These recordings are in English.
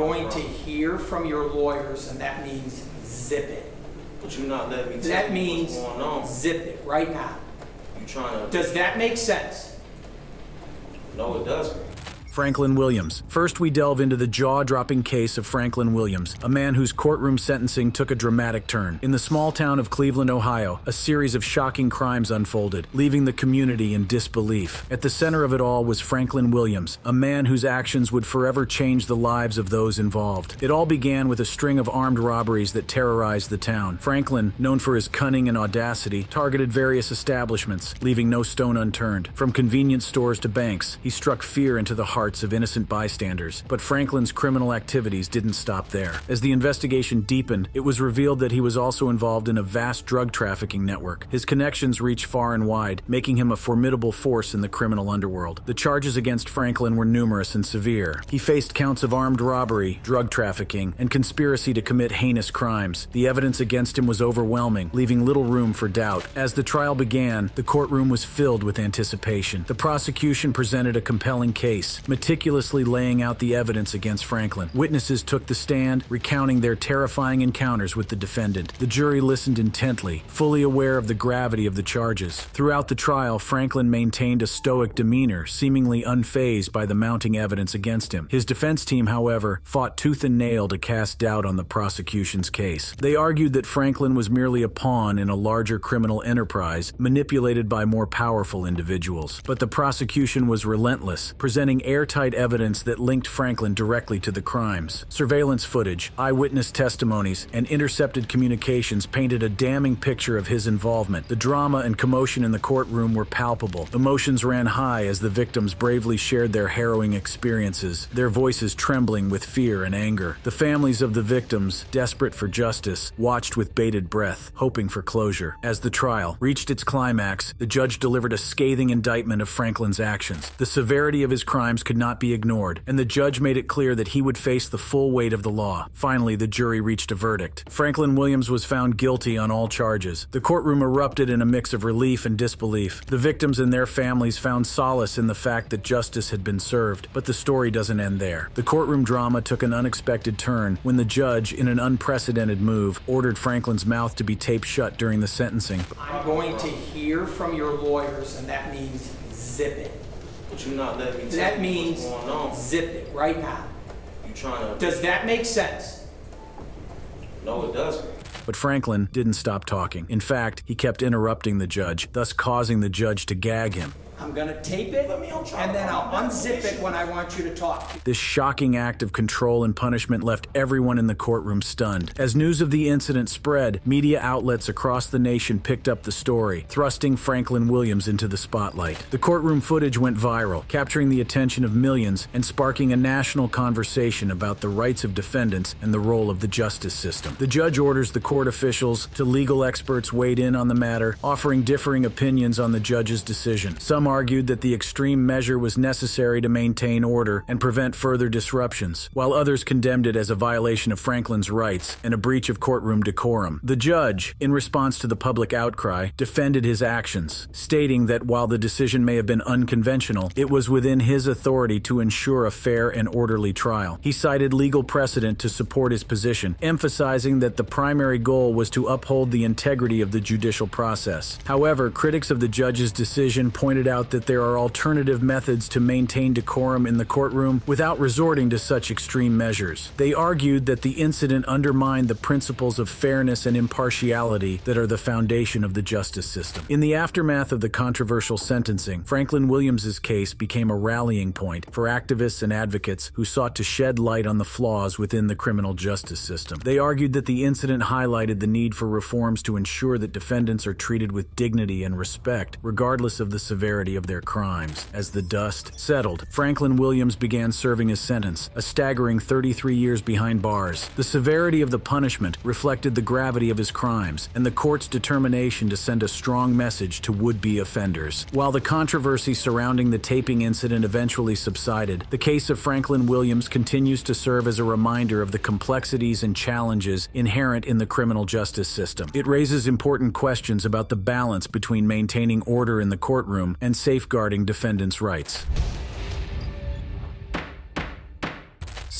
going to hear from your lawyers, and that means zip it. But you not letting me tell That you means what's going on. zip it right now. You trying to? Does that make sense? No, it doesn't. Franklin Williams. First, we delve into the jaw dropping case of Franklin Williams, a man whose courtroom sentencing took a dramatic turn. In the small town of Cleveland, Ohio, a series of shocking crimes unfolded, leaving the community in disbelief. At the center of it all was Franklin Williams, a man whose actions would forever change the lives of those involved. It all began with a string of armed robberies that terrorized the town. Franklin, known for his cunning and audacity, targeted various establishments, leaving no stone unturned. From convenience stores to banks, he struck fear into the hearts of innocent bystanders. But Franklin's criminal activities didn't stop there. As the investigation deepened, it was revealed that he was also involved in a vast drug trafficking network. His connections reached far and wide, making him a formidable force in the criminal underworld. The charges against Franklin were numerous and severe. He faced counts of armed robbery, drug trafficking, and conspiracy to commit heinous crimes. The evidence against him was overwhelming, leaving little room for doubt. As the trial began, the courtroom was filled with anticipation. The prosecution presented a compelling case, meticulously laying out the evidence against Franklin. Witnesses took the stand, recounting their terrifying encounters with the defendant. The jury listened intently, fully aware of the gravity of the charges. Throughout the trial, Franklin maintained a stoic demeanor, seemingly unfazed by the mounting evidence against him. His defense team, however, fought tooth and nail to cast doubt on the prosecution's case. They argued that Franklin was merely a pawn in a larger criminal enterprise, manipulated by more powerful individuals. But the prosecution was relentless, presenting airtight evidence that linked Franklin directly to the crimes. Surveillance footage, eyewitness testimonies, and intercepted communications painted a damning picture of his involvement. The drama and commotion in the courtroom were palpable. Emotions ran high as the victims bravely shared their harrowing experiences, their voices trembling with fear and anger. The families of the victims, desperate for justice, watched with bated breath, hoping for closure. As the trial reached its climax, the judge delivered a scathing indictment of Franklin's actions. The severity of his crimes could not be ignored, and the judge made it clear that he would face the full weight of the law. Finally, the jury reached a verdict. Franklin Williams was found guilty on all charges. The courtroom erupted in a mix of relief and disbelief. The victims and their families found solace in the fact that justice had been served, but the story doesn't end there. The courtroom drama took an unexpected turn when the judge, in an unprecedented move, ordered Franklin's mouth to be taped shut during the sentencing. I'm going to hear from your lawyers, and that means zip it. But you're not letting me tell That you means what's going on. zip it right now. You trying to? Does that make sense? No, it doesn't. But Franklin didn't stop talking. In fact, he kept interrupting the judge, thus causing the judge to gag him. I'm gonna tape it, Let me on trial. and then I'll unzip it when I want you to talk. This shocking act of control and punishment left everyone in the courtroom stunned. As news of the incident spread, media outlets across the nation picked up the story, thrusting Franklin Williams into the spotlight. The courtroom footage went viral, capturing the attention of millions and sparking a national conversation about the rights of defendants and the role of the justice system. The judge orders the court officials to legal experts weighed in on the matter, offering differing opinions on the judge's decision. Some argued that the extreme measure was necessary to maintain order and prevent further disruptions, while others condemned it as a violation of Franklin's rights and a breach of courtroom decorum. The judge, in response to the public outcry, defended his actions, stating that while the decision may have been unconventional, it was within his authority to ensure a fair and orderly trial. He cited legal precedent to support his position, emphasizing that the primary goal was to uphold the integrity of the judicial process. However, critics of the judge's decision pointed out that there are alternative methods to maintain decorum in the courtroom without resorting to such extreme measures. They argued that the incident undermined the principles of fairness and impartiality that are the foundation of the justice system. In the aftermath of the controversial sentencing, Franklin Williams's case became a rallying point for activists and advocates who sought to shed light on the flaws within the criminal justice system. They argued that the incident highlighted the need for reforms to ensure that defendants are treated with dignity and respect, regardless of the severity of their crimes. As the dust settled, Franklin Williams began serving his sentence, a staggering 33 years behind bars. The severity of the punishment reflected the gravity of his crimes and the court's determination to send a strong message to would-be offenders. While the controversy surrounding the taping incident eventually subsided, the case of Franklin Williams continues to serve as a reminder of the complexities and challenges inherent in the criminal justice system. It raises important questions about the balance between maintaining order in the courtroom and safeguarding defendants' rights.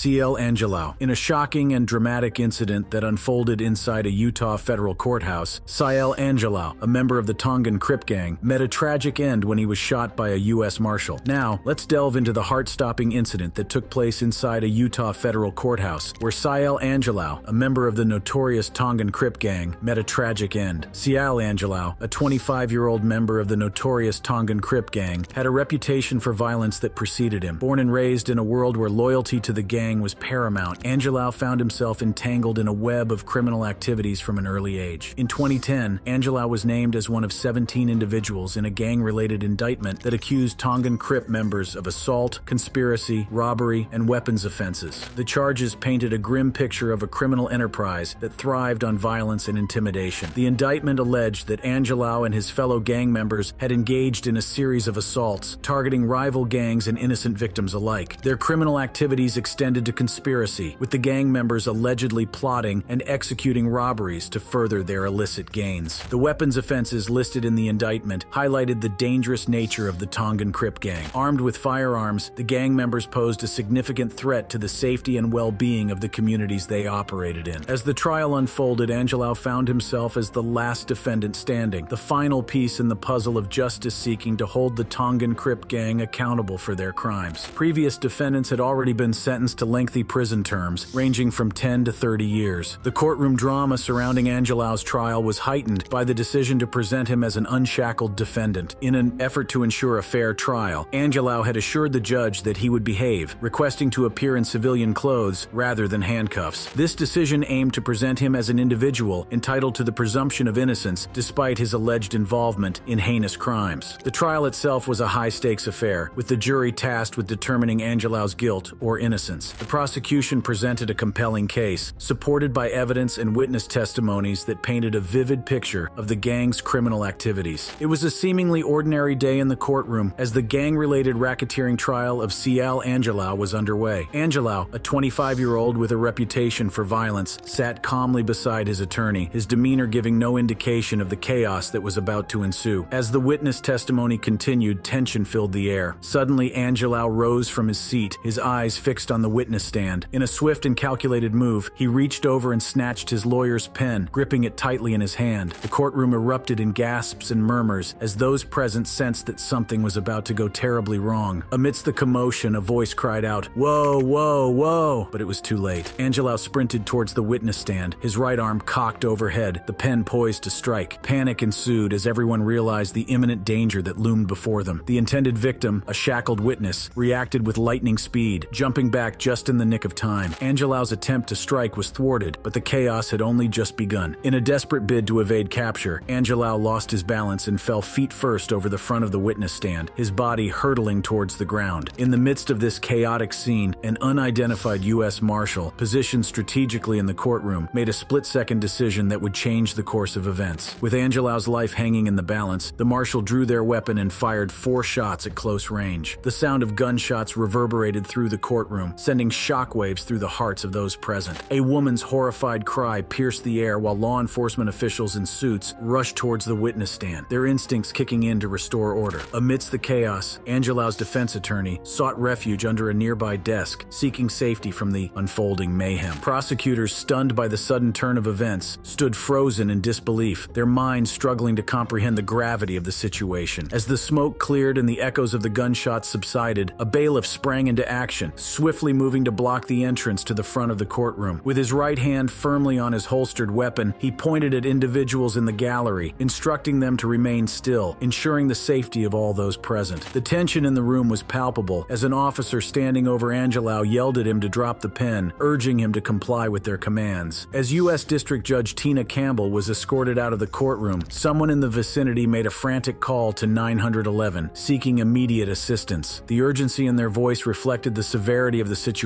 CL Angilau. In a shocking and dramatic incident that unfolded inside a Utah federal courthouse, Ciel Angilau, a member of the Tongan Crip gang, met a tragic end when he was shot by a U.S. Marshal. Now, let's delve into the heart-stopping incident that took place inside a Utah federal courthouse, where Ciel Angilau, a member of the notorious Tongan Crip gang, met a tragic end. Ciel Angilau, a 25-year-old member of the notorious Tongan Crip gang, had a reputation for violence that preceded him. Born and raised in a world where loyalty to the gang was paramount, Angilau found himself entangled in a web of criminal activities from an early age. In 2010, Angilau was named as one of 17 individuals in a gang-related indictment that accused Tongan Crip members of assault, conspiracy, robbery, and weapons offenses. The charges painted a grim picture of a criminal enterprise that thrived on violence and intimidation. The indictment alleged that Angilau and his fellow gang members had engaged in a series of assaults, targeting rival gangs and innocent victims alike. Their criminal activities extended to conspiracy, with the gang members allegedly plotting and executing robberies to further their illicit gains. The weapons offenses listed in the indictment highlighted the dangerous nature of the Tongan Crip gang. Armed with firearms, the gang members posed a significant threat to the safety and well-being of the communities they operated in. As the trial unfolded, Angilau found himself as the last defendant standing, the final piece in the puzzle of justice seeking to hold the Tongan Crip gang accountable for their crimes. Previous defendants had already been sentenced to lengthy prison terms, ranging from 10 to 30 years. The courtroom drama surrounding Angilau's trial was heightened by the decision to present him as an unshackled defendant. In an effort to ensure a fair trial, Angilau had assured the judge that he would behave, requesting to appear in civilian clothes rather than handcuffs. This decision aimed to present him as an individual entitled to the presumption of innocence despite his alleged involvement in heinous crimes. The trial itself was a high-stakes affair, with the jury tasked with determining Angilau's guilt or innocence. The prosecution presented a compelling case, supported by evidence and witness testimonies that painted a vivid picture of the gang's criminal activities. It was a seemingly ordinary day in the courtroom as the gang-related racketeering trial of Ciel Angilau was underway. Angilau, a 25-year-old with a reputation for violence, sat calmly beside his attorney, his demeanor giving no indication of the chaos that was about to ensue. As the witness testimony continued, tension filled the air. Suddenly, Angilau rose from his seat, his eyes fixed on the witness stand. In a swift and calculated move, he reached over and snatched his lawyer's pen, gripping it tightly in his hand. The courtroom erupted in gasps and murmurs as those present sensed that something was about to go terribly wrong. Amidst the commotion, a voice cried out, Whoa, whoa, whoa! But it was too late. Angilau sprinted towards the witness stand, his right arm cocked overhead, the pen poised to strike. Panic ensued as everyone realized the imminent danger that loomed before them. The intended victim, a shackled witness, reacted with lightning speed, jumping back just in the nick of time. Angilau's attempt to strike was thwarted, but the chaos had only just begun. In a desperate bid to evade capture, Angilau lost his balance and fell feet first over the front of the witness stand, his body hurtling towards the ground. In the midst of this chaotic scene, an unidentified U.S. Marshal, positioned strategically in the courtroom, made a split-second decision that would change the course of events. With Angilau's life hanging in the balance, the Marshal drew their weapon and fired four shots at close range. The sound of gunshots reverberated through the courtroom, sending shockwaves through the hearts of those present. A woman's horrified cry pierced the air while law enforcement officials in suits rushed towards the witness stand, their instincts kicking in to restore order. Amidst the chaos, Angilau's defense attorney sought refuge under a nearby desk, seeking safety from the unfolding mayhem. Prosecutors, stunned by the sudden turn of events, stood frozen in disbelief, their minds struggling to comprehend the gravity of the situation. As the smoke cleared and the echoes of the gunshots subsided, a bailiff sprang into action, swiftly moving to block the entrance to the front of the courtroom. With his right hand firmly on his holstered weapon, he pointed at individuals in the gallery, instructing them to remain still, ensuring the safety of all those present. The tension in the room was palpable as an officer standing over Angilau yelled at him to drop the pen, urging him to comply with their commands. As U.S. District Judge Tena Campbell was escorted out of the courtroom, someone in the vicinity made a frantic call to 911, seeking immediate assistance. The urgency in their voice reflected the severity of the situation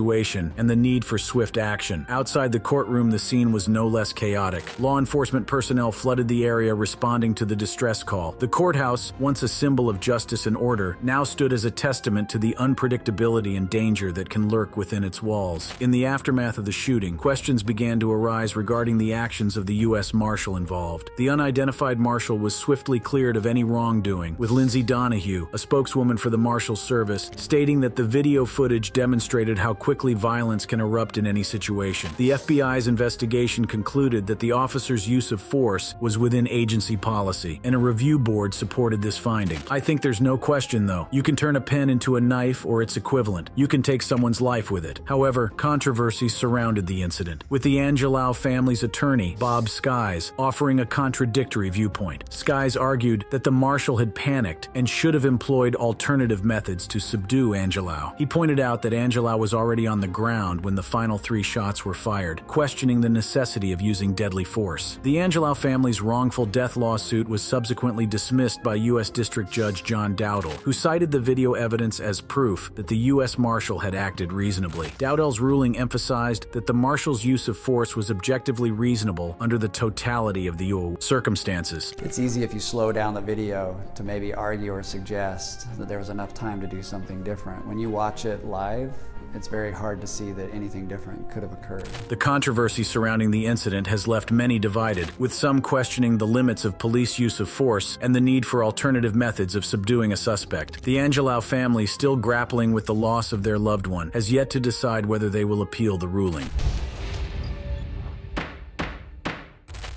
and the need for swift action. Outside the courtroom, the scene was no less chaotic. Law enforcement personnel flooded the area responding to the distress call. The courthouse, once a symbol of justice and order, now stood as a testament to the unpredictability and danger that can lurk within its walls. In the aftermath of the shooting, questions began to arise regarding the actions of the U.S. Marshal involved. The unidentified Marshal was swiftly cleared of any wrongdoing, with Lindsay Donahue, a spokeswoman for the Marshal Service, stating that the video footage demonstrated how quickly violence can erupt in any situation. The FBI's investigation concluded that the officer's use of force was within agency policy, and a review board supported this finding. I think there's no question, though. You can turn a pen into a knife or its equivalent. You can take someone's life with it. However, controversy surrounded the incident, with the Angilau family's attorney, Bob Sykes, offering a contradictory viewpoint. Sykes argued that the marshal had panicked and should have employed alternative methods to subdue Angilau. He pointed out that Angilau was already on the ground when the final three shots were fired, questioning the necessity of using deadly force. The Angilau family's wrongful death lawsuit was subsequently dismissed by U.S. District Judge John Dowdell, who cited the video evidence as proof that the U.S. Marshal had acted reasonably. Dowdell's ruling emphasized that the Marshal's use of force was objectively reasonable under the totality of the circumstances. It's easy if you slow down the video to maybe argue or suggest that there was enough time to do something different. When you watch it live, it's very hard to see that anything different could have occurred. The controversy surrounding the incident has left many divided, with some questioning the limits of police use of force and the need for alternative methods of subduing a suspect. The Angilau family, still grappling with the loss of their loved one, has yet to decide whether they will appeal the ruling.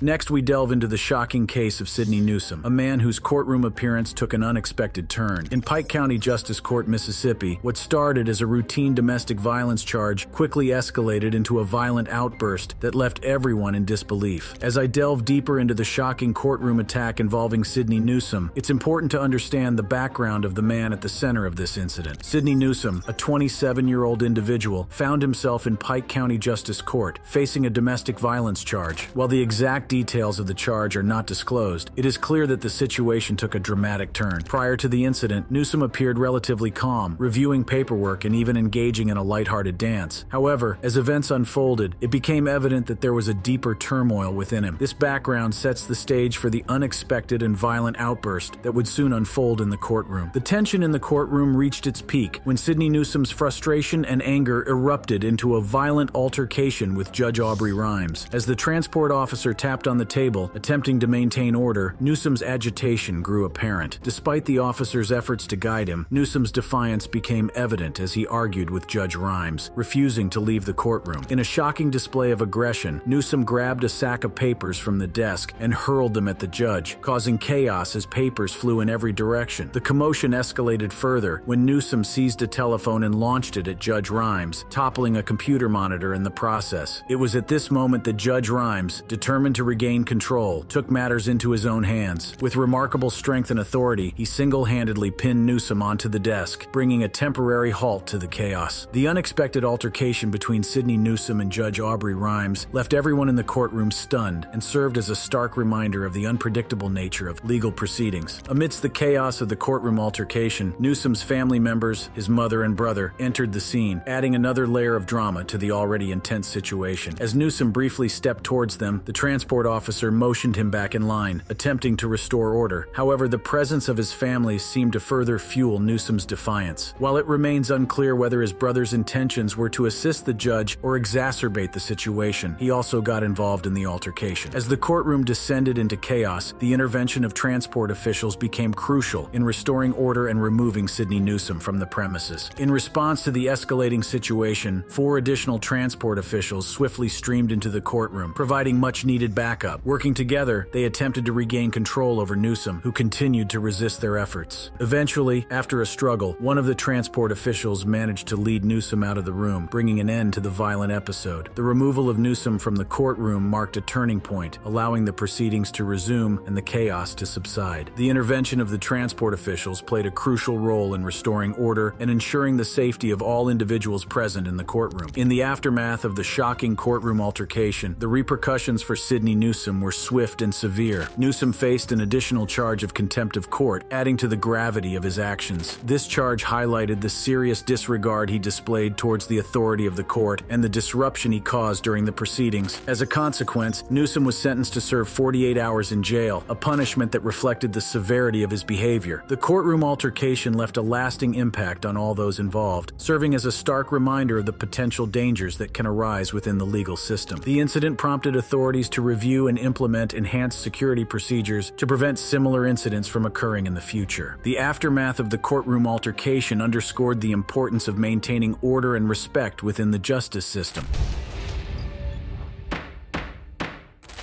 Next, we delve into the shocking case of Sidney Newsom, a man whose courtroom appearance took an unexpected turn. In Pike County Justice Court, Mississippi, what started as a routine domestic violence charge quickly escalated into a violent outburst that left everyone in disbelief. As I delve deeper into the shocking courtroom attack involving Sidney Newsom, it's important to understand the background of the man at the center of this incident. Sidney Newsom, a 27-year-old individual, found himself in Pike County Justice Court, facing a domestic violence charge. While the exact details of the charge are not disclosed, it is clear that the situation took a dramatic turn. Prior to the incident, Newsom appeared relatively calm, reviewing paperwork and even engaging in a lighthearted dance. However, as events unfolded, it became evident that there was a deeper turmoil within him. This background sets the stage for the unexpected and violent outburst that would soon unfold in the courtroom. The tension in the courtroom reached its peak when Sidney Newsom's frustration and anger erupted into a violent altercation with Judge Aubrey Rimes. As the transport officer tapped on the table, attempting to maintain order, Newsom's agitation grew apparent. Despite the officer's efforts to guide him, Newsom's defiance became evident as he argued with Judge Rimes, refusing to leave the courtroom. In a shocking display of aggression, Newsom grabbed a sack of papers from the desk and hurled them at the judge, causing chaos as papers flew in every direction. The commotion escalated further when Newsom seized a telephone and launched it at Judge Rimes, toppling a computer monitor in the process. It was at this moment that Judge Rimes, determined to regain control, took matters into his own hands. With remarkable strength and authority, he single-handedly pinned Newsom onto the desk, bringing a temporary halt to the chaos. The unexpected altercation between Sidney Newsom and Judge Aubrey Rimes left everyone in the courtroom stunned and served as a stark reminder of the unpredictable nature of legal proceedings. Amidst the chaos of the courtroom altercation, Newsom's family members, his mother and brother, entered the scene, adding another layer of drama to the already intense situation. As Newsom briefly stepped towards them, the transport transport officer motioned him back in line, attempting to restore order. However, the presence of his family seemed to further fuel Newsom's defiance. While it remains unclear whether his brother's intentions were to assist the judge or exacerbate the situation, he also got involved in the altercation. As the courtroom descended into chaos, the intervention of transport officials became crucial in restoring order and removing Sidney Newsom from the premises. In response to the escalating situation, four additional transport officials swiftly streamed into the courtroom, providing much needed backup backup. Working together, they attempted to regain control over Newsom, who continued to resist their efforts. Eventually, after a struggle, one of the transport officials managed to lead Newsom out of the room, bringing an end to the violent episode. The removal of Newsom from the courtroom marked a turning point, allowing the proceedings to resume and the chaos to subside. The intervention of the transport officials played a crucial role in restoring order and ensuring the safety of all individuals present in the courtroom. In the aftermath of the shocking courtroom altercation, the repercussions for Sidney Newsom were swift and severe. Newsom faced an additional charge of contempt of court, adding to the gravity of his actions. This charge highlighted the serious disregard he displayed towards the authority of the court and the disruption he caused during the proceedings. As a consequence, Newsom was sentenced to serve 48 hours in jail, a punishment that reflected the severity of his behavior. The courtroom altercation left a lasting impact on all those involved, serving as a stark reminder of the potential dangers that can arise within the legal system. The incident prompted authorities to review review and implement enhanced security procedures to prevent similar incidents from occurring in the future. The aftermath of the courtroom altercation underscored the importance of maintaining order and respect within the justice system.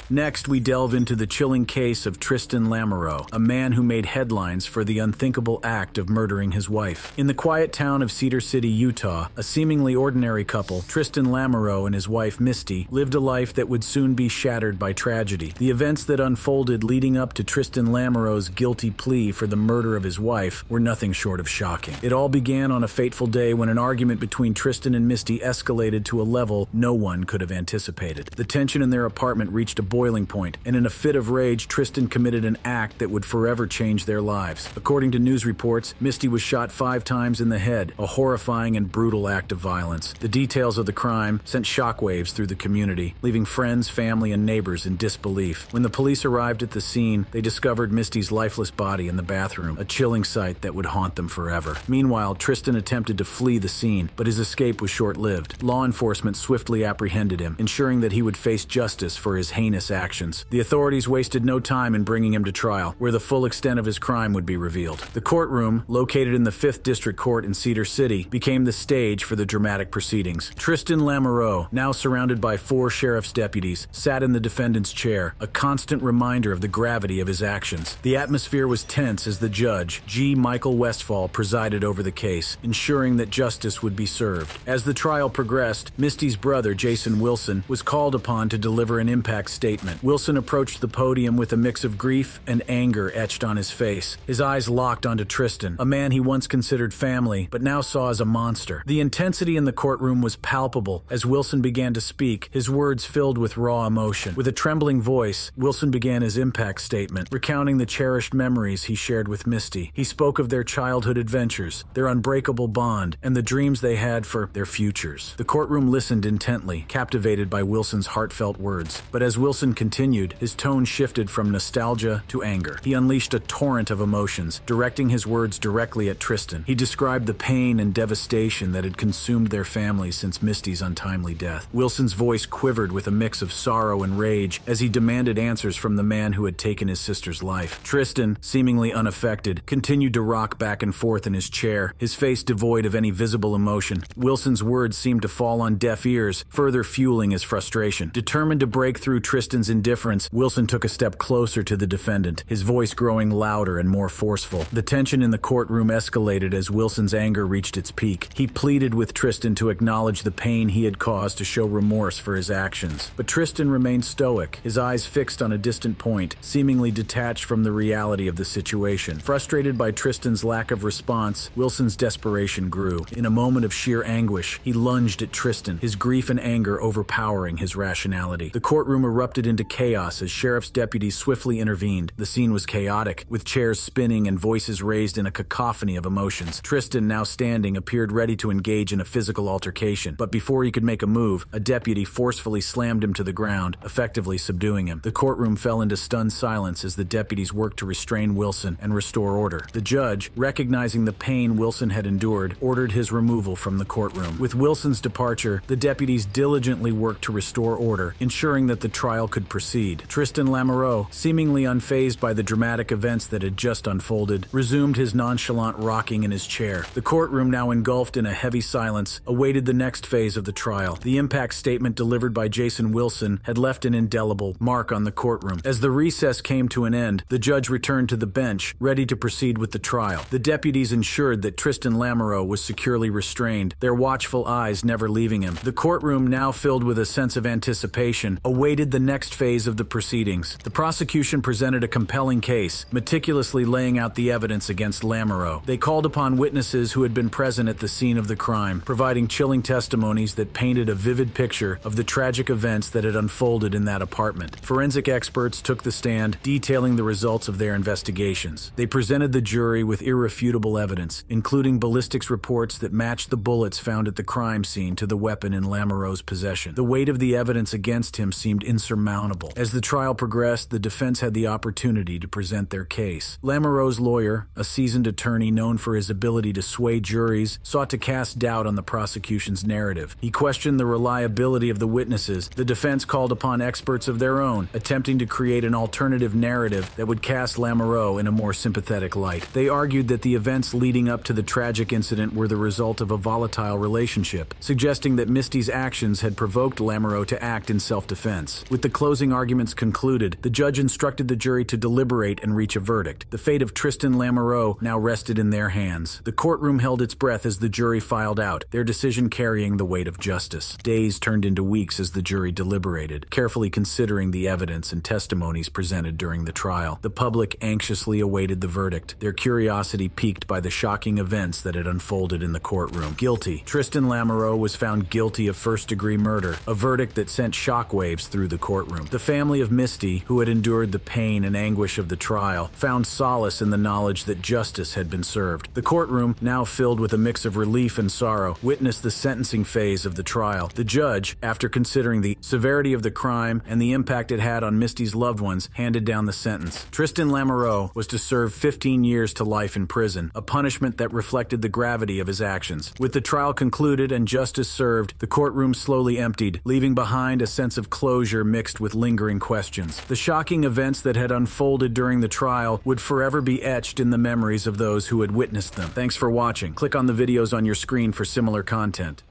Next, we delve into the chilling case of Tristan Lamoureux, a man who made headlines for the unthinkable act of murdering his wife. In the quiet town of Cedar City, Utah, a seemingly ordinary couple, Tristan Lamoureux and his wife Misty, lived a life that would soon be shattered by tragedy. The events that unfolded leading up to Tristan Lamoureux's guilty plea for the murder of his wife were nothing short of shocking. It all began on a fateful day when an argument between Tristan and Misty escalated to a level no one could have anticipated. The tension in their apartment reached a boiling point, and in a fit of rage, Tristan committed an act that would forever change their lives. According to news reports, Misty was shot five times in the head, a horrifying and brutal act of violence. The details of the crime sent shockwaves through the community, leaving friends, family, and neighbors in disbelief. When the police arrived at the scene, they discovered Misty's lifeless body in the bathroom, a chilling sight that would haunt them forever. Meanwhile, Tristan attempted to flee the scene, but his escape was short lived. Law enforcement swiftly apprehended him, ensuring that he would face justice for his heinous actions. The authorities wasted no time in bringing him to trial, where the full extent of his crime would be revealed. The courtroom, located in the 5th District Court in Cedar City, became the stage for the dramatic proceedings. Tristan Lamoureux, now surrounded by four sheriff's deputies, sat in the defendant's chair, a constant reminder of the gravity of his actions. The atmosphere was tense as the judge, G. Michael Westfall, presided over the case, ensuring that justice would be served. As the trial progressed, Misty's brother, Jason Wilson, was called upon to deliver an impact statement. Wilson approached the podium with a mix of grief and anger etched on his face. His eyes locked onto Tristan, a man he once considered family, but now saw as a monster. The intensity in the courtroom was palpable as Wilson began to speak, his words filled with raw emotion. With a trembling voice, Wilson began his impact statement, recounting the cherished memories he shared with Misty. He spoke of their childhood adventures, their unbreakable bond, and the dreams they had for their futures. The courtroom listened intently, captivated by Wilson's heartfelt words. But as Wilson continued, his tone shifted from nostalgia to anger. He unleashed a torrent of emotions, directing his words directly at Tristan. He described the pain and devastation that had consumed their family since Misty's untimely death. Wilson's voice quivered with a mix of sorrow and rage as he demanded answers from the man who had taken his sister's life. Tristan, seemingly unaffected, continued to rock back and forth in his chair, his face devoid of any visible emotion. Wilson's words seemed to fall on deaf ears, further fueling his frustration. Determined to break through Tristan's indifference, Wilson took a step closer to the defendant, his voice growing louder and more forceful. The tension in the courtroom escalated as Wilson's anger reached its peak. He pleaded with Tristan to acknowledge the pain he had caused to show remorse for his actions. But Tristan remained stoic, his eyes fixed on a distant point, seemingly detached from the reality of the situation. Frustrated by Tristan's lack of response, Wilson's desperation grew. In a moment of sheer anguish, he lunged at Tristan, his grief and anger overpowering his rationality. The courtroom erupted into chaos as sheriff's deputies swiftly intervened. The scene was chaotic, with chairs spinning and voices raised in a cacophony of emotions. Tristan, now standing, appeared ready to engage in a physical altercation, but before he could make a move, a deputy forcefully slammed him to the ground, effectively subduing him. The courtroom fell into stunned silence as the deputies worked to restrain Wilson and restore order. The judge, recognizing the pain Wilson had endured, ordered his removal from the courtroom. With Wilson's departure, the deputies diligently worked to restore order, ensuring that the trial could proceed. Tristan Lamoureux, seemingly unfazed by the dramatic events that had just unfolded, resumed his nonchalant rocking in his chair. The courtroom, now engulfed in a heavy silence, awaited the next phase of the trial. The impact statement delivered by Jason Wilson had left an indelible mark on the courtroom. As the recess came to an end, the judge returned to the bench, ready to proceed with the trial. The deputies ensured that Tristan Lamoureux was securely restrained, their watchful eyes never leaving him. The courtroom, now filled with a sense of anticipation, awaited the next phase of the proceedings. The prosecution presented a compelling case, meticulously laying out the evidence against Lamoureux. They called upon witnesses who had been present at the scene of the crime, providing chilling testimonies that painted a vivid picture of the tragic events that had unfolded in that apartment. Forensic experts took the stand, detailing the results of their investigations. They presented the jury with irrefutable evidence, including ballistics reports that matched the bullets found at the crime scene to the weapon in Lamoureux's possession. The weight of the evidence against him seemed insurmountable insurmountable. As the trial progressed, the defense had the opportunity to present their case. Lamoureux's lawyer, a seasoned attorney known for his ability to sway juries, sought to cast doubt on the prosecution's narrative. He questioned the reliability of the witnesses. The defense called upon experts of their own, attempting to create an alternative narrative that would cast Lamoureux in a more sympathetic light. They argued that the events leading up to the tragic incident were the result of a volatile relationship, suggesting that Misty's actions had provoked Lamoureux to act in self-defense. With the closing arguments concluded, the judge instructed the jury to deliberate and reach a verdict. The fate of Tristan Lamoureux now rested in their hands. The courtroom held its breath as the jury filed out, their decision carrying the weight of justice. Days turned into weeks as the jury deliberated, carefully considering the evidence and testimonies presented during the trial. The public anxiously awaited the verdict, their curiosity piqued by the shocking events that had unfolded in the courtroom. Guilty. Tristan Lamoureux was found guilty of first-degree murder, a verdict that sent shockwaves through the courtroom. The family of Misty, who had endured the pain and anguish of the trial, found solace in the knowledge that justice had been served. The courtroom, now filled with a mix of relief and sorrow, witnessed the sentencing phase of the trial. The judge, after considering the severity of the crime and the impact it had on Misty's loved ones, handed down the sentence. Tristan Lamoureux was to serve 15 years to life in prison, a punishment that reflected the gravity of his actions. With the trial concluded and justice served, the courtroom slowly emptied, leaving behind a sense of closure mixed with lingering questions. The shocking events that had unfolded during the trial would forever be etched in the memories of those who had witnessed them. Thanks for watching. Click on the videos on your screen for similar content.